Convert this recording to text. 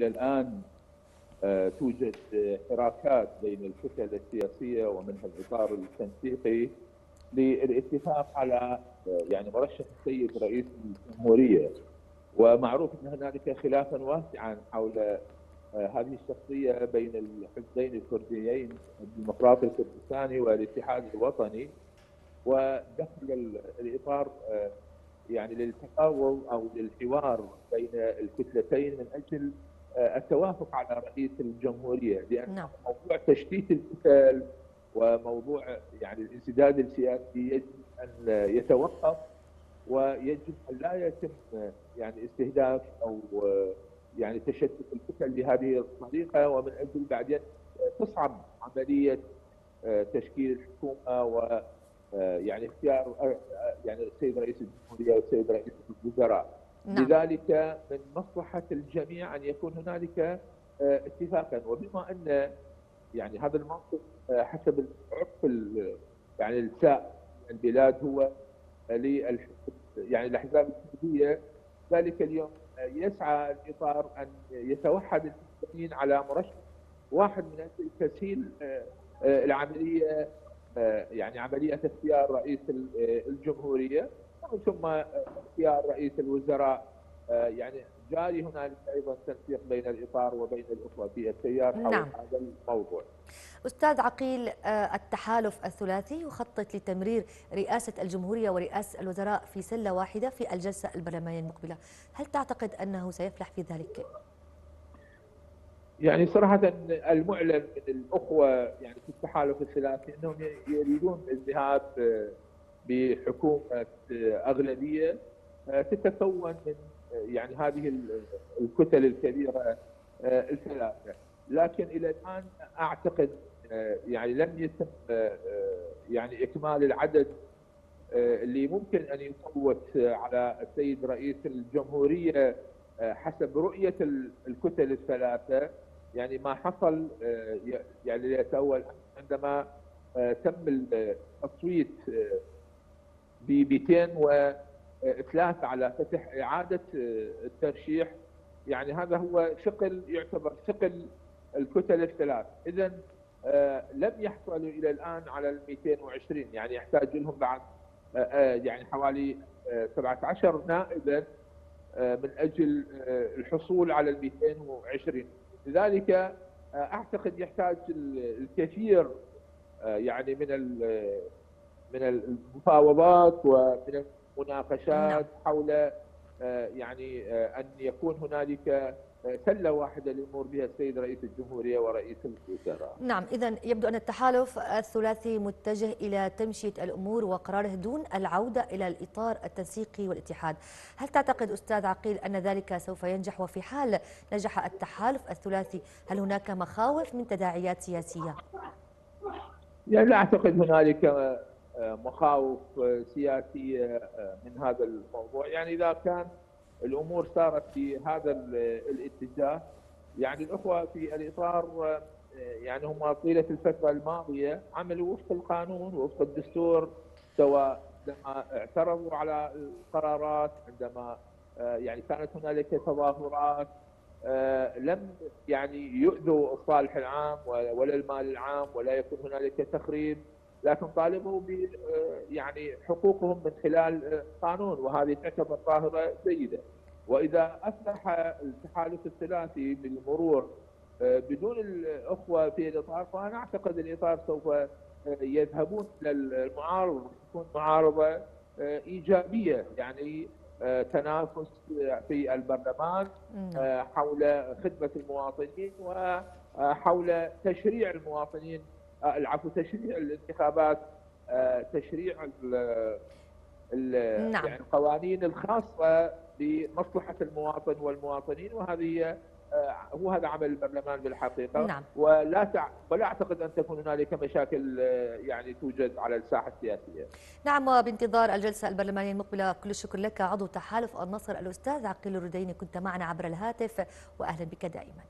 إلى الآن توجد حراكات بين الكتل السياسية ومنها الإطار التنسيقي للاتفاق على يعني مرشح السيد رئيس الجمهورية. ومعروف أن هنالك خلافا واسعا حول هذه الشخصية بين الحزبين الكرديين الديمقراطي الكردستاني والاتحاد الوطني. ودخل الإطار يعني للتفاوض أو للحوار بين الكتلتين من أجل التوافق على رئيس الجمهورية لأن نعم. موضوع تشتيت الكتل وموضوع يعني الانسداد السياسي يجب أن يتوقف ويجب أن لا يتم يعني استهداف أو يعني تشتت الكتل بهذه الطريقة ومن أجل بعدين تصعب عملية تشكيل الحكومة و يعني اختيار يعني السيد رئيس الجمهورية والسيد رئيس الوزراء نعم. لذلك من مصلحة الجميع أن يكون هنالك اتفاقا. وبما أن يعني هذا الموقف حسب العرف يعني السائد البلاد هو يعني الأحزاب الكرديه ذلك اليوم يسعى الإطار أن يتوحد المسلمين على مرشح واحد من أجل تسهيل العملية يعني عملية اختيار رئيس الجمهورية. ثم اختيار رئيس الوزراء يعني جاري هنالك أيضا تنسيق بين الإطار وبين الأخوة في التيار حول نعم. هذا الموضوع. أستاذ عقيل التحالف الثلاثي يخطط لتمرير رئاسة الجمهورية ورئاسة الوزراء في سلة واحدة في الجلسة البرلمانية المقبلة، هل تعتقد أنه سيفلح في ذلك؟ يعني صراحة المعلن من الأخوة يعني في التحالف الثلاثي أنهم يريدون الذهاب بحكومة أغلبية تتكون من يعني هذه الكتل الكبيرة الثلاثة. لكن إلى الآن أعتقد يعني لم يتم يعني إكمال العدد اللي ممكن أن يصوت على السيد رئيس الجمهورية حسب رؤية الكتل الثلاثة. يعني ما حصل يعني عندما تم التصويت ب 203 على فتح إعادة الترشيح. يعني هذا هو ثقل يعتبر ثقل الكتل الثلاث. اذا لم يحصلوا إلى الآن على ال 220 يعني يحتاج لهم بعد يعني حوالي 17 نائبا من أجل الحصول على ال 220 لذلك أعتقد يحتاج الكثير يعني من من المفاوضات ومن المناقشات حول يعني أن يكون هنالك سلة واحدة للأمور بها السيد رئيس الجمهورية ورئيس الوزراء. نعم، اذا يبدو أن التحالف الثلاثي متجه إلى تمشية الأمور وقراره دون العودة إلى الإطار التنسيقي والاتحاد. هل تعتقد أستاذ عقيل أن ذلك سوف ينجح وفي حال نجح التحالف الثلاثي هل هناك مخاوف من تداعيات سياسية؟ يعني لا أعتقد هنالك مخاوف سياسية من هذا الموضوع، يعني إذا كان الأمور صارت في هذا الاتجاه يعني الأخوة في الإطار يعني هم طيلة الفترة الماضية عملوا وفق القانون وفق الدستور سواء عندما اعترضوا على القرارات عندما يعني كانت هنالك تظاهرات لم يعني يؤذوا الصالح العام ولا المال العام ولا يكون هنالك تخريب. لكن طالبوا ب يعني حقوقهم من خلال القانون وهذه تعتبر ظاهرة جيدة. وإذا افلح التحالف الثلاثي بالمرور بدون الأخوة في الإطار فأنا أعتقد الإطار سوف يذهبون إلى المعارضة تكون معارضة إيجابية يعني تنافس في البرلمان حول خدمة المواطنين وحول تشريع المواطنين العفو تشريع الانتخابات تشريع ال نعم. يعني القوانين الخاصة بمصلحة المواطن والمواطنين وهذه هي هو هذا عمل البرلمان بالحقيقة نعم. ولا تع... ولا أعتقد أن تكون هنالك مشاكل يعني توجد على الساحة السياسية. نعم وبانتظار الجلسة البرلمانية المقبلة كل الشكر لك عضو تحالف النصر الأستاذ عقيل الرديني كنت معنا عبر الهاتف وأهلا بك دائما.